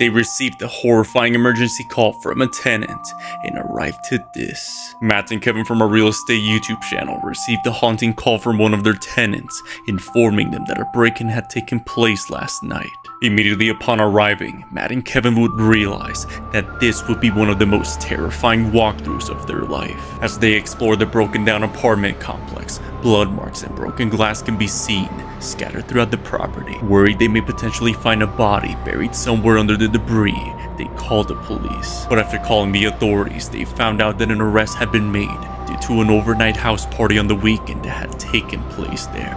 They received a horrifying emergency call from a tenant and arrived to this. Matt and Kevin from a real estate YouTube channel received a haunting call from one of their tenants, informing them that a break-in had taken place last night. Immediately upon arriving, Matt and Kevin would realize that this would be one of the most terrifying walkthroughs of their life. As they explore the broken down apartment complex, blood marks and broken glass can be seen scattered throughout the property. Worried they may potentially find a body buried somewhere under the debris, they called the police. But after calling the authorities, they found out that an arrest had been made due to an overnight house party on the weekend that had taken place there.